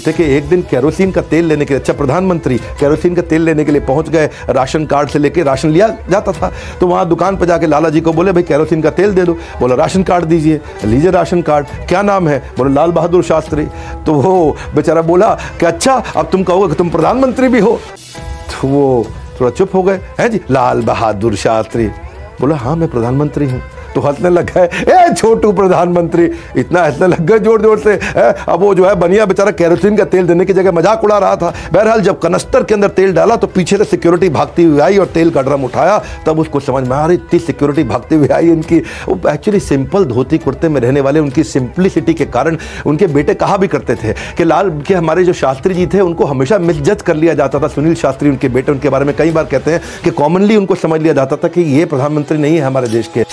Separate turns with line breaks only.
थे कि एक दिन कैरोसिन का तेल लेने के लिए अच्छा प्रधानमंत्री केरोसिन का तेल लेने के लिए पहुँच गए, राशन कार्ड से लेके राशन लिया जाता था। तो वहाँ दुकान पर जाके लाला जी को बोले, भाई केरोसिन का तेल दे दो। बोला, राशन कार्ड दीजिए। लीजिए राशन कार्ड। क्या नाम है? बोले, लाल बहादुर शास्त्री। तो वो बेचारा बोला कि अच्छा अब तुम कहोगे कि तुम प्रधानमंत्री भी हो। तो वो थोड़ा चुप हो गए। हैं जी, लाल बहादुर शास्त्री? बोला हाँ मैं प्रधानमंत्री हूँ। तो हंसने लग गए। ए छोटू प्रधानमंत्री इतना हंसने लग गए ज़ोर ज़ोर से। ए, अब वो जो है बनिया बेचारा केरोसिन का तेल देने की जगह मज़ाक उड़ा रहा था। बहरहाल जब कनस्तर के अंदर तेल डाला तो पीछे से सिक्योरिटी भागती हुई आई और तेल का ड्रम उठाया। तब उसको समझ में आ रही इतनी सिक्योरिटी भागती हुई आई इनकी। वो एक्चुअली सिंपल धोती कुर्ते में रहने वाले उनकी सिंपलिसिटी के कारण उनके बेटे कहा भी करते थे कि लाल के हमारे जो शास्त्री जी थे उनको हमेशा मिसजज कर लिया जाता था। सुनील शास्त्री उनके बेटे उनके बारे में कई बार कहते हैं कि कॉमनली उनको समझ लिया जाता था कि ये प्रधानमंत्री नहीं है हमारे देश के।